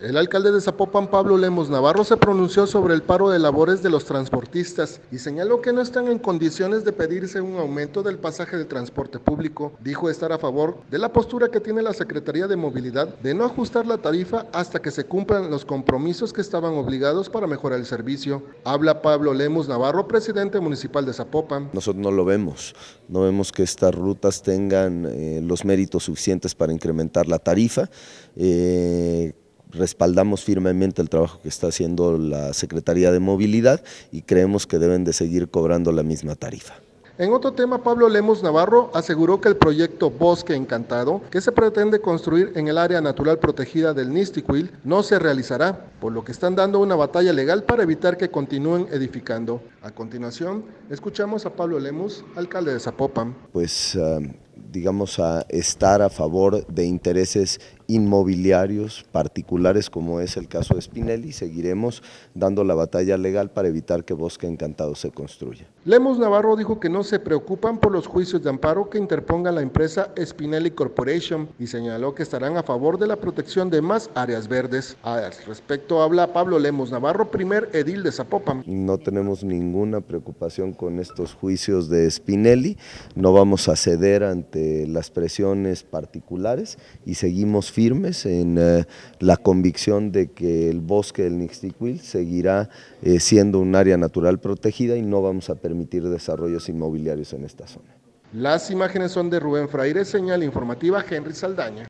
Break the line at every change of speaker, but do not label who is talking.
El alcalde de Zapopan, Pablo Lemos Navarro, se pronunció sobre el paro de labores de los transportistas y señaló que no están en condiciones de pedirse un aumento del pasaje de transporte público. Dijo estar a favor de la postura que tiene la Secretaría de Movilidad de no ajustar la tarifa hasta que se cumplan los compromisos que estaban obligados para mejorar el servicio. Habla Pablo Lemos Navarro, presidente municipal de Zapopan.
Nosotros no lo vemos, no vemos que estas rutas tengan eh, los méritos suficientes para incrementar la tarifa. Eh, respaldamos firmemente el trabajo que está haciendo la Secretaría de Movilidad y creemos que deben de seguir cobrando la misma tarifa.
En otro tema, Pablo Lemos Navarro aseguró que el proyecto Bosque Encantado, que se pretende construir en el área natural protegida del Nistiquil, no se realizará, por lo que están dando una batalla legal para evitar que continúen edificando. A continuación, escuchamos a Pablo Lemos, alcalde de Zapopan.
Pues uh, digamos a estar a favor de intereses inmobiliarios particulares como es el caso de Spinelli, seguiremos dando la batalla legal para evitar que Bosque Encantado se construya.
Lemos Navarro dijo que no se preocupan por los juicios de amparo que interponga la empresa Spinelli Corporation y señaló que estarán a favor de la protección de más áreas verdes. Al respecto habla Pablo Lemos Navarro, primer edil de Zapopan.
No tenemos ninguna preocupación con estos juicios de Spinelli, no vamos a ceder ante las presiones particulares y seguimos firmes en uh, la convicción de que el bosque del Nixtiquil seguirá eh, siendo un área natural protegida y no vamos a permitir desarrollos inmobiliarios en esta zona.
Las imágenes son de Rubén Fraire, señal informativa Henry Saldaña.